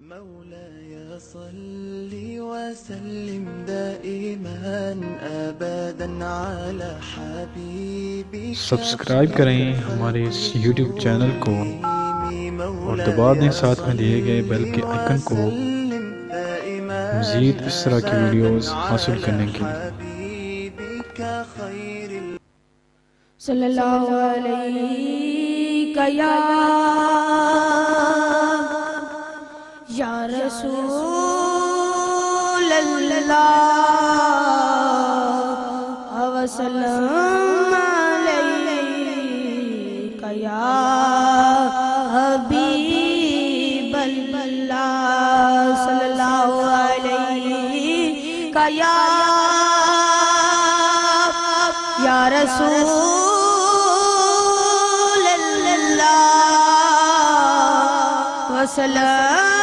مولاي صل وسلم دائما ابدا على حبيبك سبسکرائب کریں ہمارے اس یوٹیوب چینل کو اور دبا دیں ساتھ میں دیے گئے بیل کے آئیکن کو مزید اس طرح کی ویڈیوز حاصل کرنے کے لیے۔ صلی اللہ علیہ یا یا رسول اللہ وسلم علیہ یا حبیب اللہ صلی اللہ علیہ یا یا رسول اللہ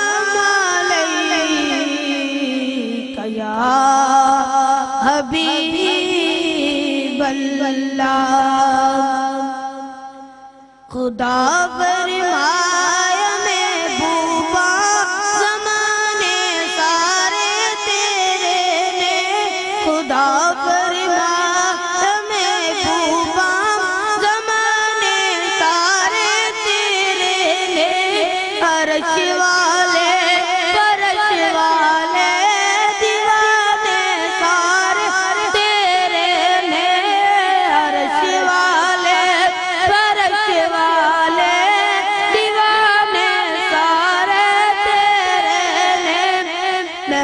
حبیب اللہ خدا فرمائے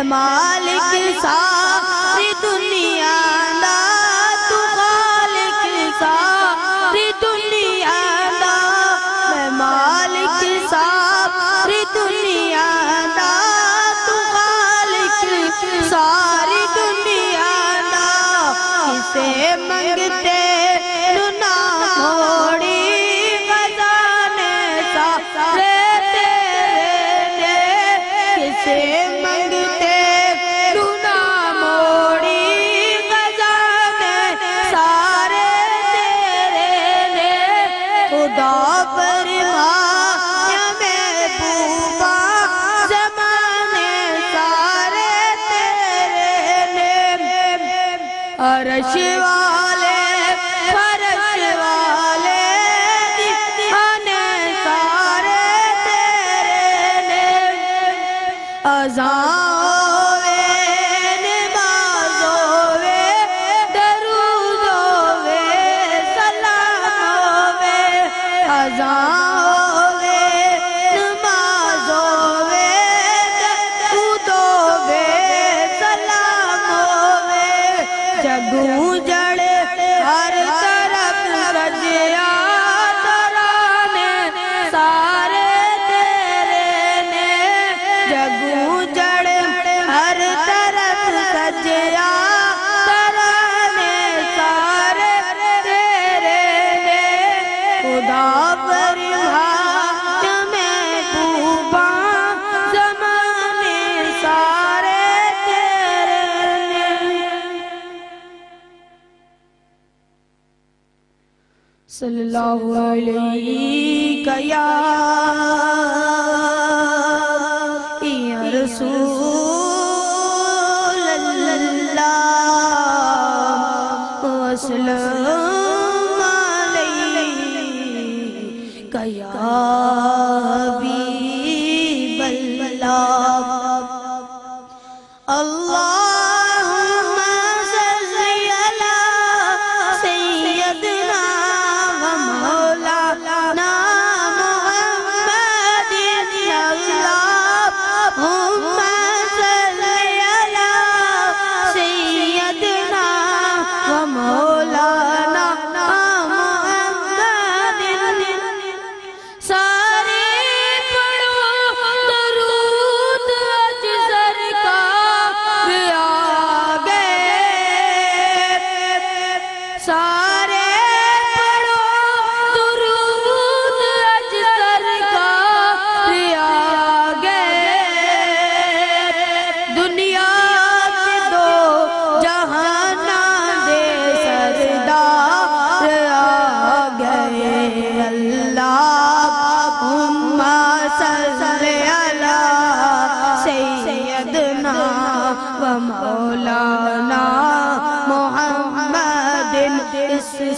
مالک ساری دنیا دا، تو خالق ساری دنیا دا۔ میں مالک ساری دنیا دا، تو خالق ساری دنیا دا۔ کسے منگتے عرش والے فرش والے دیوانے سارے تیرے نے اذان ہووے صلی اللہ علیہ یا رسول اللہ وسلم علیہ یا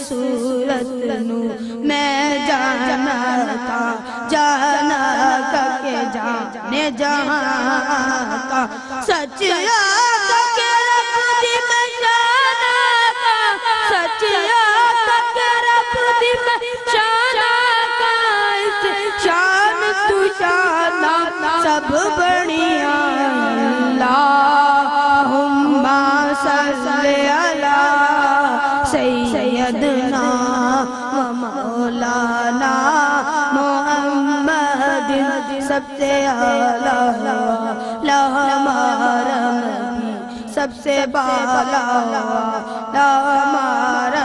صورت نو میں جانا تھا، جانا کا کہ جانے جہاں کا سچ آقا کے رب دی میں جانا کا سچ آقا کے رب دی میں جانا کا اس شان تو شانا سب بڑھیا سب سے اعلیٰ ہمارا نبی سب سے بالا لا ہمارا